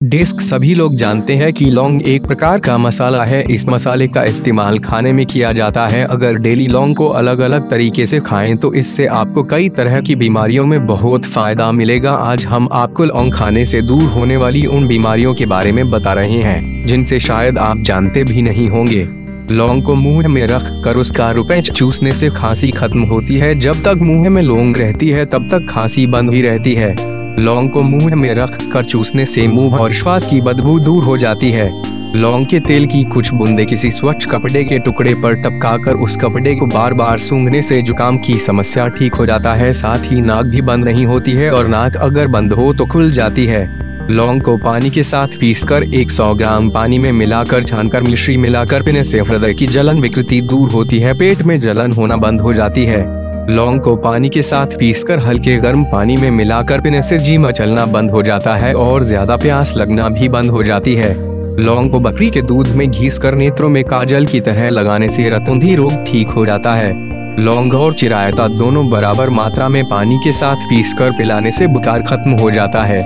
Desk सभी लोग जानते हैं कि लौंग एक प्रकार का मसाला है। इस मसाले का इस्तेमाल खाने में किया जाता है। अगर डेली लौंग को अलग अलग तरीके से खाएँ तो इससे आपको कई तरह की बीमारियों में बहुत फ़ायदा मिलेगा। आज हम आपको लौंग खाने से दूर होने वाली उन बीमारियों के बारे में बता रहे हैं, जिनसे शायद आप जानते भी नहीं होंगे। लौंग को मुँह में रख कर उसका रुपए चूसने से खांसी खत्म होती है। जब तक मुँह में लौंग रहती है, तब तक खांसी बंद ही रहती है। लौंग को मुँह में रख कर चूसने से मुँह और श्वास की बदबू दूर हो जाती है। लौंग के तेल की कुछ बूंदे किसी स्वच्छ कपड़े के टुकड़े पर टपकाकर उस कपड़े को बार बार सूंघने से जुकाम की समस्या ठीक हो जाता है, साथ ही नाक भी बंद नहीं होती है और नाक अगर बंद हो तो खुल जाती है। लौंग को पानी के साथ पीसकर 100 ग्राम पानी में मिलाकर, छानकर, मिश्री मिलाकर, पीने से हृदय की जलन विकृति दूर होती है, पेट में जलन होना बंद हो जाती है। लौंग को पानी के साथ पीसकर हल्के गर्म पानी में मिलाकर पीने से जी मचलना बंद हो जाता है और ज़्यादा प्यास लगना भी बंद हो जाती है। लौंग को बकरी के दूध में घीस कर नेत्रों में काजल की तरह लगाने से रतुंधी रोग ठीक हो जाता है। लौंग और चिरायता दोनों बराबर मात्रा में पानी के साथ पीसकर पिलाने से बुखार खत्म हो जाता है।